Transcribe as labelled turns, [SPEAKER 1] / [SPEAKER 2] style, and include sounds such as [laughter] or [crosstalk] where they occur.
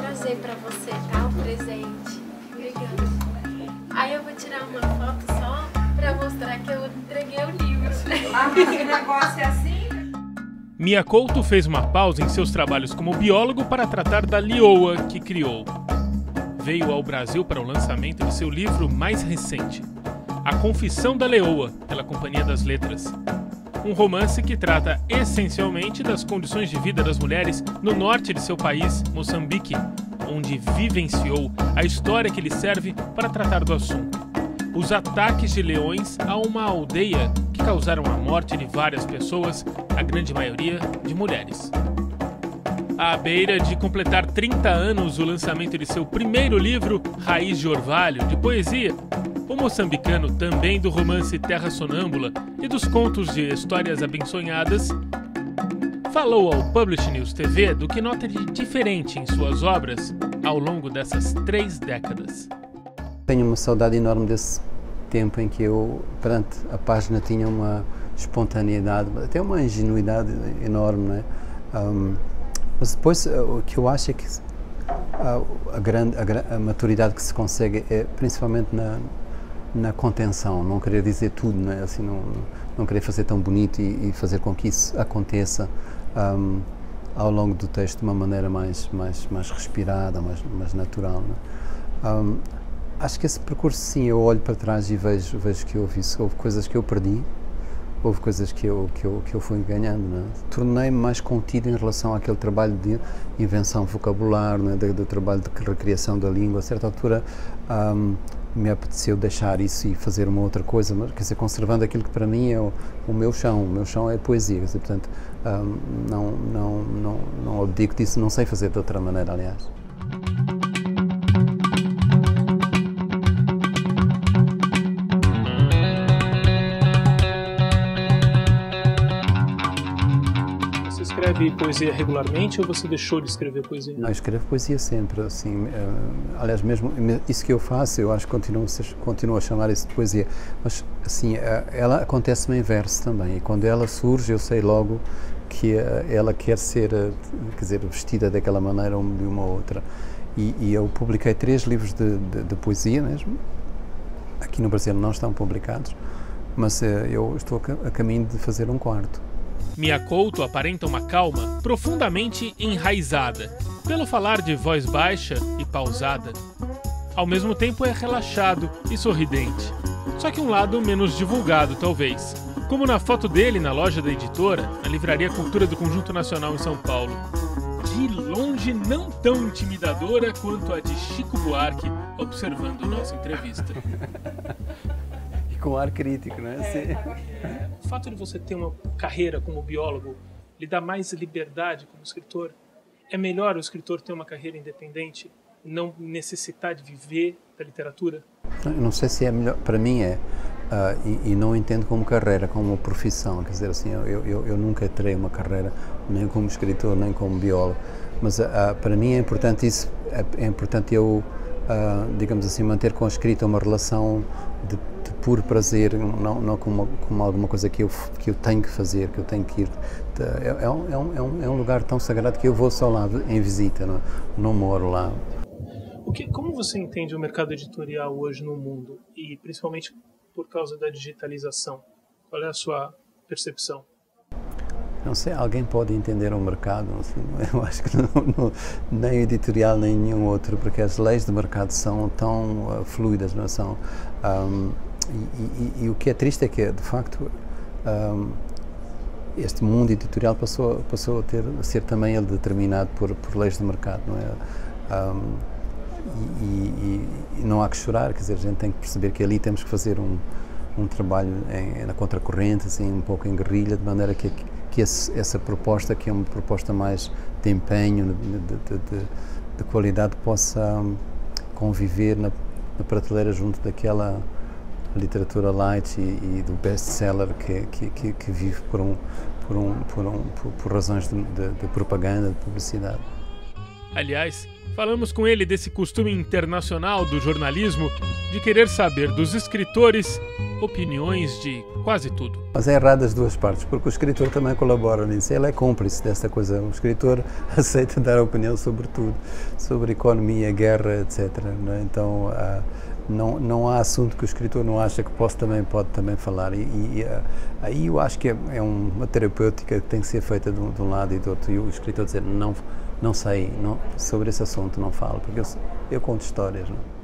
[SPEAKER 1] trazer pra você, tá? O presente. Obrigada. Aí eu vou tirar uma foto só pra mostrar que eu entreguei o livro.
[SPEAKER 2] Ah, mas o negócio é assim?
[SPEAKER 3] Mia Couto fez uma pausa em seus trabalhos como biólogo para tratar da lioa que criou. Veio ao Brasil para o lançamento de seu livro mais recente, A Confissão da Leoa, pela Companhia das Letras. Um romance que trata essencialmente das condições de vida das mulheres no norte de seu país, Moçambique, onde vivenciou a história que lhe serve para tratar do assunto. Os ataques de leões a uma aldeia que causaram a morte de várias pessoas, a grande maioria de mulheres. À beira de completar 30 anos o lançamento de seu primeiro livro, Raiz de Orvalho, de poesia, o moçambicano, também do romance Terra Sonâmbula e dos contos de histórias abençonhadas, falou ao Publish News TV do que nota de diferente em suas obras ao longo dessas três décadas.
[SPEAKER 4] Tenho uma saudade enorme desse tempo em que eu, perante a página, tinha uma espontaneidade, até uma ingenuidade enorme, não é? Um, mas depois uh, o que eu acho é que a, a grande a, a, maturidade que se consegue é principalmente na, na contenção, não querer dizer tudo, não é? Assim, não, não querer fazer tão bonito e, e fazer com que isso aconteça um, ao longo do texto de uma maneira mais mais mais respirada, mais mais natural. É? Um, acho que esse percurso, sim, eu olho para trás e vejo vejo que houve isso, houve coisas que eu perdi houve coisas que eu, que eu, que eu fui ganhando. É? Tornei-me mais contido em relação àquele trabalho de invenção vocabular, é? do, do, trabalho de recriação da língua. A certa altura um, me apeteceu deixar isso e fazer uma outra coisa, mas, quer dizer, conservando aquilo que para mim é o, o meu chão. O meu chão é poesia, dizer, portanto, um, não, não, não, não abdico disso, não sei fazer de outra maneira, aliás.
[SPEAKER 3] Escreve poesia regularmente ou você deixou de escrever poesia?
[SPEAKER 4] Não, escrevo poesia sempre, assim, uh, aliás, mesmo isso que eu faço, eu acho que continuo, a chamar isso de poesia, mas, assim, uh, ela acontece-me em verso também, e quando ela surge eu sei logo que uh, ela quer ser, quer dizer, vestida daquela maneira ou de uma outra. E, e eu publiquei três livros de, de, de, poesia mesmo, aqui no Brasil não estão publicados, mas eu estou a caminho de fazer um quarto.
[SPEAKER 3] Mia Couto aparenta uma calma profundamente enraizada, pelo falar de voz baixa e pausada. Ao mesmo tempo é relaxado e sorridente, só que um lado menos divulgado, talvez. Como na foto dele na loja da editora, na Livraria Cultura do Conjunto Nacional em São Paulo. De longe não tão intimidadora quanto a de Chico Buarque observando nossa entrevista. [laughs]
[SPEAKER 4] com ar crítico, né?
[SPEAKER 3] É, [laughs] o fato de você ter uma carreira como biólogo lhe dá mais liberdade como escritor? É melhor o escritor ter uma carreira independente, não necessitar de viver da literatura?
[SPEAKER 4] Eu não sei se é melhor. Para mim é. Uh, e, e, não entendo como carreira, como profissão. Quer dizer, assim, eu, eu, eu nunca terei uma carreira nem como escritor, nem como biólogo. Mas uh, para mim é importante isso. É, é importante eu, uh, digamos assim, manter com a escrita uma relação de por prazer, não, não como, como alguma coisa que eu, que eu tenho que fazer, que eu tenho que ir. É, é, um, é, um, é um lugar tão sagrado que eu vou só lá em visita, não, não moro lá.
[SPEAKER 3] O que, como você entende o mercado editorial hoje no mundo e principalmente por causa da digitalização? Qual é a sua percepção?
[SPEAKER 4] Não sei, alguém pode entender o mercado, assim, [laughs] eu acho que não, não, nem editorial nem nenhum outro, porque as leis do mercado são tão uh, fluidas, não são? Um, e, e, o que é triste é que, de facto, um, este mundo editorial passou, passou a, ter, a ser também ele determinado por, por leis de mercado, não é? Um, e, e, não há que chorar, quer dizer, a gente tem que perceber que ali temos que fazer um, um trabalho em, na contracorrente, assim, um pouco em guerrilha, de maneira que, que esse, essa proposta, que é uma proposta mais de empenho, de, de, de, de qualidade, possa conviver na, na prateleira junto daquela literatura light e, e do best-seller que, que, que, que, vive por, um, por, um, por, um, por, por razões de, de, de propaganda, de publicidade.
[SPEAKER 3] Aliás, Falamos com ele desse costume internacional do jornalismo de querer saber dos escritores opiniões de quase tudo.
[SPEAKER 4] Mas é errado as duas partes, porque o escritor também colabora nisso. Ele é cúmplice desta coisa. O escritor [laughs] aceita dar opinião sobre tudo, sobre economia, guerra, etc. É? Então, ah, não, não há assunto que o escritor não acha que possa também pode também falar. E, e ah, aí eu acho que é, é, uma terapêutica que tem que ser feita de um, de um lado e do outro. E o escritor dizer, não não sei, não, sobre esse assunto não falo, porque eu, eu conto histórias. Não?